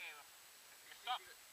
You're stuck.